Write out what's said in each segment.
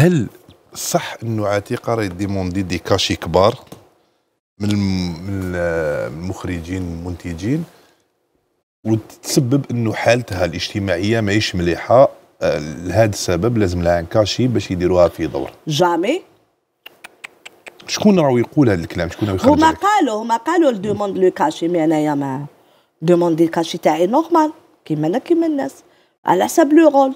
هل صح إنه عتيقة راه demandé des cachets كبار من الم- من المخرجين المنتجين وتسبب إنه حالتها الاجتماعية ماهيش مليحة. آه، لهذا السبب لازم لها cachet باش يديروها في دور. jamais؟ شكون راهو يقول هذا الكلام؟ شكون راهو يخرج هما؟ قالوا هما قالوا demande le cachet mais أنايا ما demandé ال cachet تاعي normal كيما أنا كيما الناس. على حسب le rôle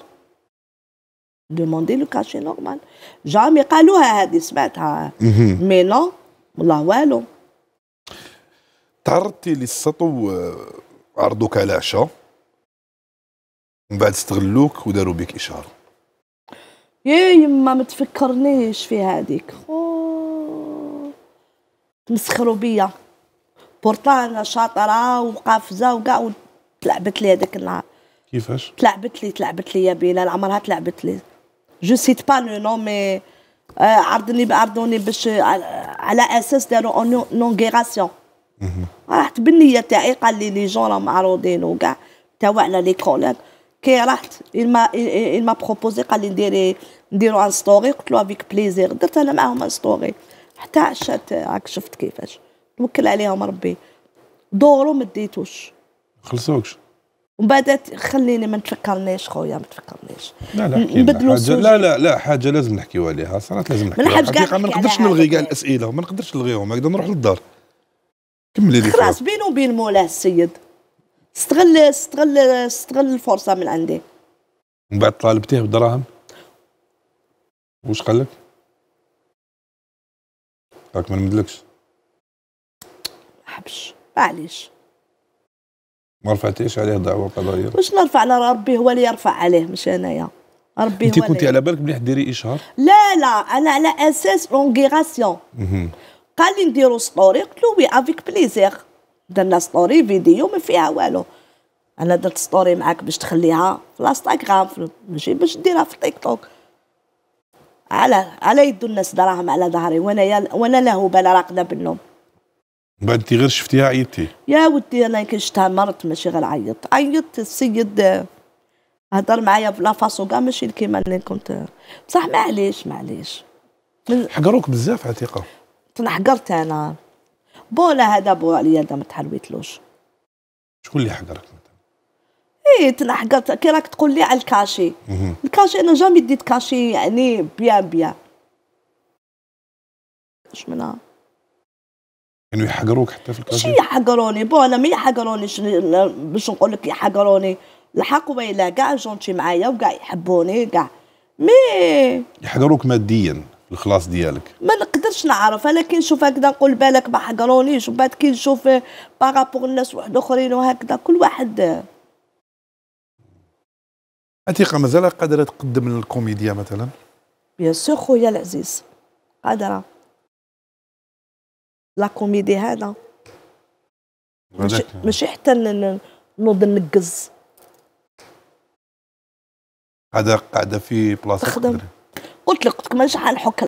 demander le cachet normal jamais قالوها هذه سمعتها. mais non والله والو. تعرضتي للسطو آه، عرضوك على عشاء ومن بعد استغلوك وداروا بك إشهار. يا يما ما تفكرنيش في هذيك. تمسخروا بيا. pourtant أنا شاطرة وقافزة وكاع تلعبت لي هذاك النهار. كيفاش؟ تلعبت لي تلعبت لي يا بينا عمرها تلعبت لي. je sais pas le nom mais عرضني عرضوني باش على, أساس داروا une inauguration رحت بالنيه تاعي قال لي les gens راهم معروضين وكاع تاو على لي collègues كي رحت il m'a il il m'a proposé قال لي نديري نديرو une story قلت له avec plaisir درت أنا معاهم une story حتى عشات راك شفت كيفاش توكل عليهم ربي دورو ما ديتوش خلصوكش. ومن بعد خليني ما نتفكرنيش خويا ما تفكرنيش لا لا نبدلوا حاجة. لا لا لا حاجة لازم نحكيو عليها صراحة لازم نحكيو كاع الحقيقة ما نقدرش نلغي كاع. الأسئلة ما نقدرش نلغيهم هكذا نروح للدار. كملي لي خلاص. بينه وبين مولاه السيد. استغل استغل استغل الفرصة من عندي. من بعد طالبتيه بدراهم واش قال لك؟ راك ما نمدلكش. ما حبش معليش. ما رفعتيش عليه دعوة قضائية؟ واش نرفع على ربي هو اللي يرفع عليه مش انايا ربي أنت كنتي على بالك مليح ديري إشهار؟ لا لا أنا على أساس l'inauguration مهم. قال لي نديرو story قلت له oui avec plaisir درنا story vidéo ما فيها والو. أنا درت story معاك باش تخليها في الانستغرام ماشي باش ديرها في تيك توك. على على يدو الناس دراهم على ظهري. وأنا وأنا له بلا راقده بالنوم. بعد انت غير شفتيها عيطتي. يا ودي أنا كي شفتها مرت ماشي غير عيط. عيطت السيد. هضر معايا بلا فاصو كاع ماشي كيما اللي كنت. بصح معليش معليش. من- حقروك بزاف عتيقه تنحقرت أنا. بولا هذا بو عليا دا ما تحلويتلوش. شكون اللي حقرك إيه تنحقرت كي راك تقول لي على ال cachet. ال cachet أنا jamais ديت cachet يعني bien bien. اش منها؟ كانوا يحقروك حتى في شي ال cachet يحقروني bon أنا ما يحقرونيش باش نقول لك يحقروني. الحق ويلا كاع gentils معايا وكاع يحبوني كاع mais يحقروك ماديا الخلاص ديالك. ما نقدرش نعرف أنا كي نشوف هكذا نقول بالك ما حقرونيش. ومن بعد كي نشوف par rapport الناس واحد آخرين وهكذا كل واحد عتيقه مازال قادرة تقدم الكوميديا مثلا؟ bien sûr خويا العزيز. قادرة. la comédie هذا. ماشي, حتى نوض نقز قاعدة قاعدة في بلاصة تخدم. قلت لك قلت لك مانيش حنحك